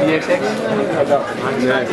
Die heeft seks? Nee.